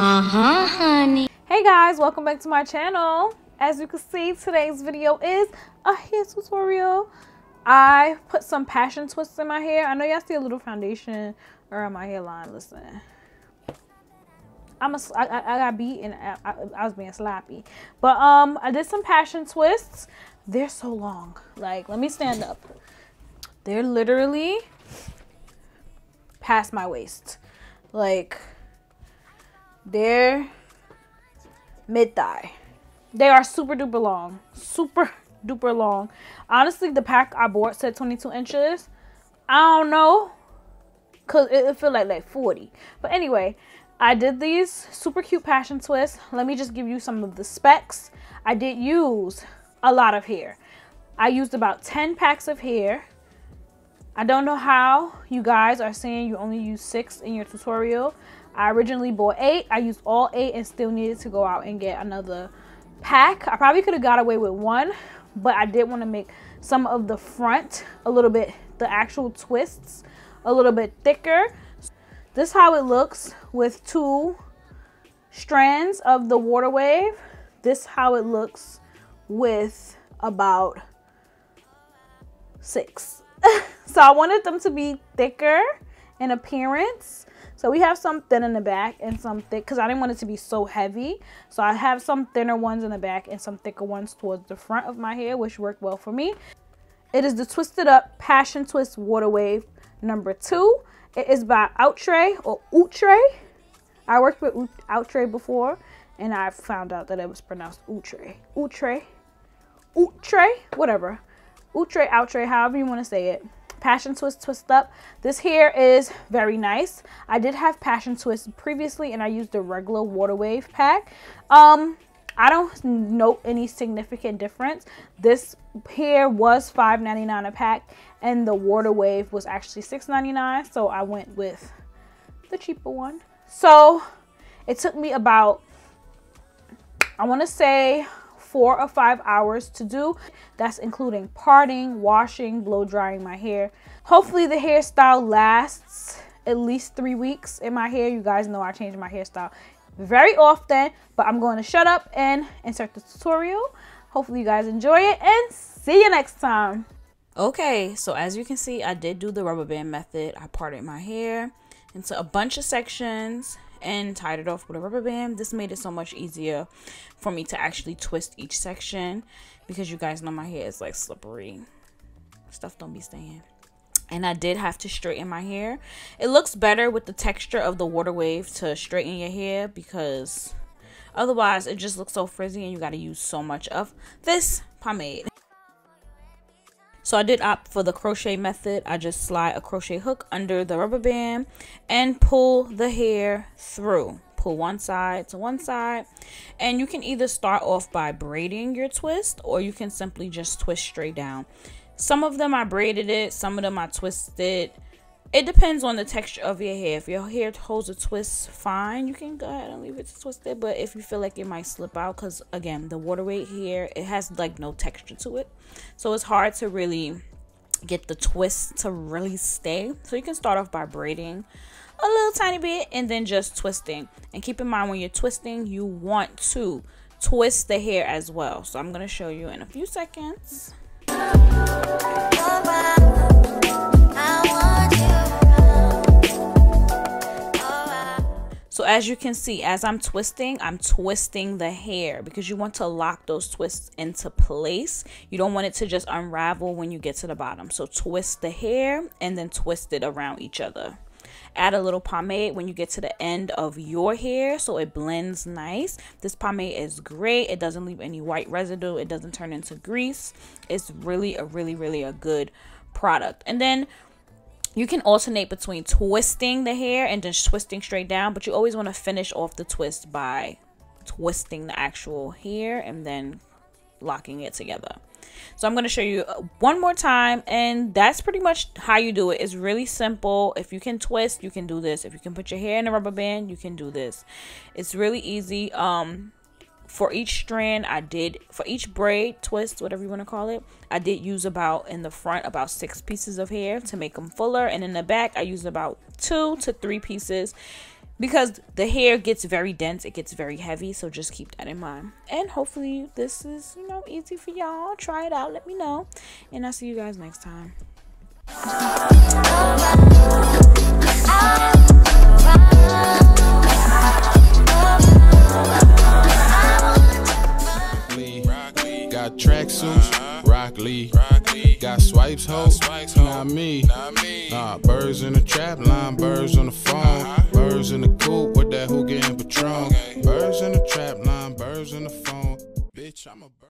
Uh-huh, honey. Hey guys, welcome back to my channel. As you can see, today's video is a hair tutorial. I put some passion twists in my hair. I know y'all see a little foundation around my hairline. Listen. I'm a, I, I got beat and I, I, I was being sloppy. But um, I did some passion twists. They're so long. Like, let me stand up. They're literally past my waist. Like, they're mid thigh. They are super duper long. Super duper long. Honestly, the pack I bought said 22 inches. I don't know. Cause it, it feel like like 40. But anyway, I did these super cute passion twists. Let me just give you some of the specs. I did use a lot of hair. I used about 10 packs of hair. I don't know how you guys are saying you only use six in your tutorial. I originally bought eight. I used all eight and still needed to go out and get another pack. I probably could have got away with one, but I did want to make some of the front a little bit, the actual twists, a little bit thicker this how it looks with two strands of the water wave. This how it looks with about six. so I wanted them to be thicker in appearance. So we have some thin in the back and some thick because I didn't want it to be so heavy. So I have some thinner ones in the back and some thicker ones towards the front of my hair, which worked well for me. It is the Twisted Up Passion Twist Water Wave number two. It is by Outre or Outre. I worked with Outre before and I found out that it was pronounced Outre. Outre. Outre. Whatever. Outre, Outre, however you want to say it. Passion Twist Twist Up. This here is very nice. I did have Passion Twist previously and I used the regular Water Wave pack. Um, I don't note any significant difference. This here was $5.99 a pack and the Water Wave was actually $6.99. So I went with the cheaper one. So it took me about, I want to say four or five hours to do. That's including parting, washing, blow drying my hair. Hopefully the hairstyle lasts at least three weeks in my hair. You guys know I change my hairstyle very often, but I'm going to shut up and insert the tutorial. Hopefully you guys enjoy it and see you next time. Okay, so as you can see, I did do the rubber band method. I parted my hair into a bunch of sections and tied it off with a rubber band. This made it so much easier for me to actually twist each section because you guys know my hair is like slippery. Stuff don't be staying and I did have to straighten my hair. It looks better with the texture of the water wave to straighten your hair because otherwise it just looks so frizzy and you got to use so much of this pomade. So I did opt for the crochet method. I just slide a crochet hook under the rubber band and pull the hair through. Pull one side to one side. And you can either start off by braiding your twist or you can simply just twist straight down. Some of them I braided it, some of them I twisted. It depends on the texture of your hair. If your hair holds a twist fine, you can go ahead and leave it to twist it. But if you feel like it might slip out, because again, the water wave here, it has like no texture to it. So it's hard to really get the twist to really stay. So you can start off by braiding a little tiny bit and then just twisting. And keep in mind when you're twisting, you want to twist the hair as well. So I'm going to show you in a few seconds. So as you can see, as I'm twisting, I'm twisting the hair because you want to lock those twists into place. You don't want it to just unravel when you get to the bottom. So twist the hair and then twist it around each other. Add a little pomade when you get to the end of your hair so it blends nice. This pomade is great. It doesn't leave any white residue. It doesn't turn into grease. It's really a really really a good product. And then you can alternate between twisting the hair and just twisting straight down but you always want to finish off the twist by twisting the actual hair and then locking it together so I'm going to show you uh, one more time and that's pretty much how you do it. It's really simple. If you can twist, you can do this. If you can put your hair in a rubber band, you can do this. It's really easy. Um, for each strand I did for each braid twist whatever you want to call it I did use about in the front about six pieces of hair to make them fuller and in the back I used about two to three pieces because the hair gets very dense, it gets very heavy, so just keep that in mind. And hopefully this is, you know, easy for y'all. Try it out, let me know. And I'll see you guys next time. Got swipes, ho. Not me. Nah, birds in the trap line, birds on the phone. Uh-huh. Birds in the coop with that hookah and Patron. Birds in the trap line, birds in the phone. Bitch, I'm a bird.